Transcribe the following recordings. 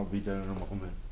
I'll be there in a moment.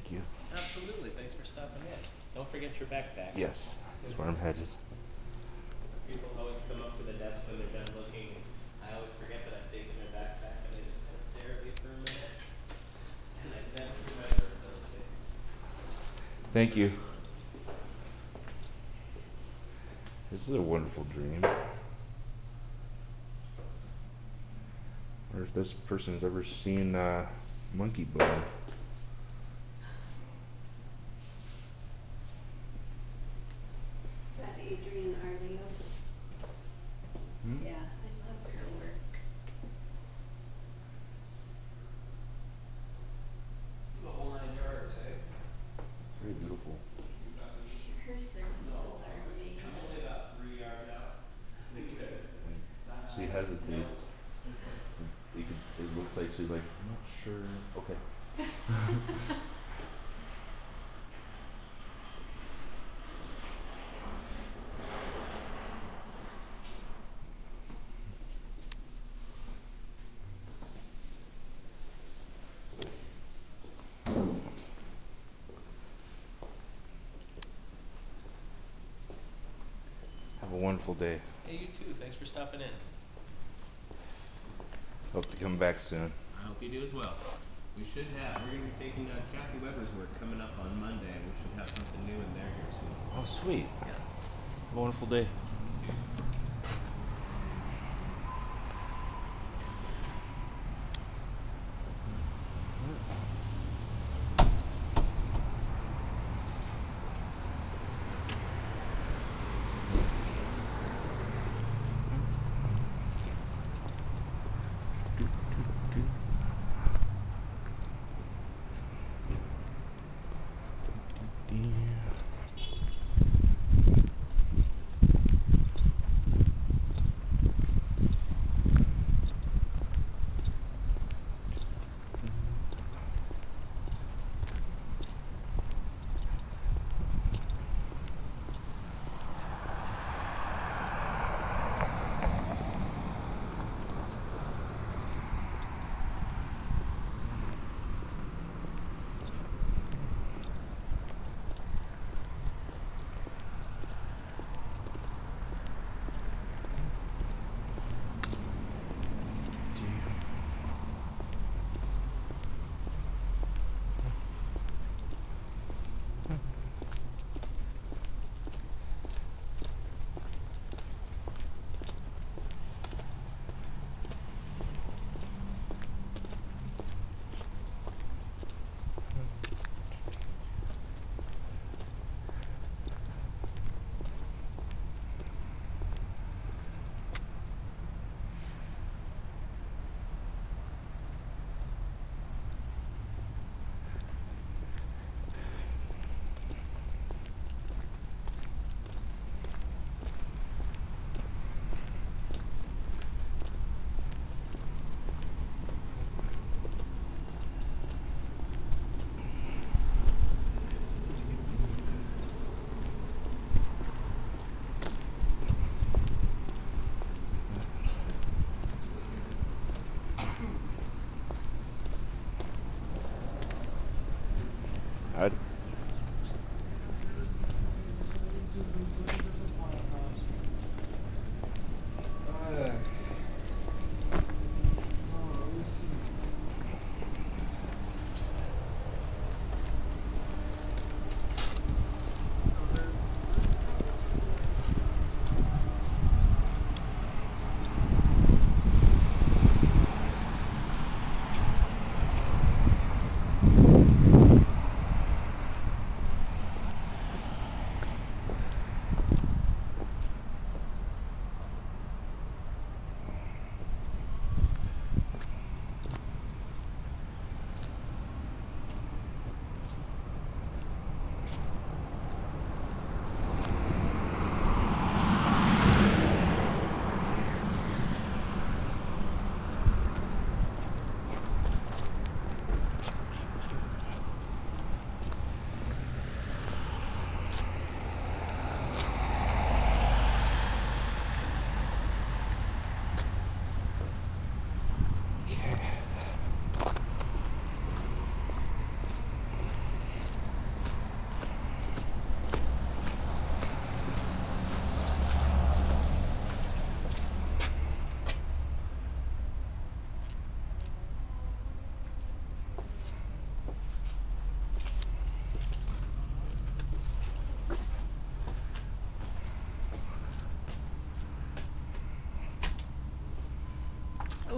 Thank you. Absolutely, thanks for stopping in. Don't forget your backpack. Yes, that's where I'm headed. People always come up to the desk when they're done looking and I always forget that I've taken their backpack and they just kinda stare at me for a minute and I never remember until it's. Thank you. This is a wonderful dream. Wonder if this person's ever seen uh Monkeybone. Hesitates. You could, it looks like she's like, "I'm not sure, okay." Have a wonderful day. Hey, you too, thanks for stopping in. Hope to come back soon. I hope you do as well. We should have, we're gonna be taking uh Kathy Weber's work coming up on Monday we should have something new in there here soon, so Oh sweet. Yeah. Have a wonderful day.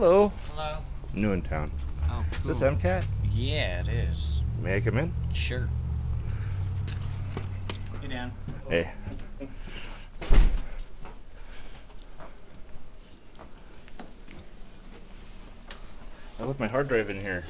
Hello. Hello. New in town. Oh, Is this. MCAT? Yeah, it is. May I come in? Sure. Hey, Dan. Hey. I left my hard drive in here.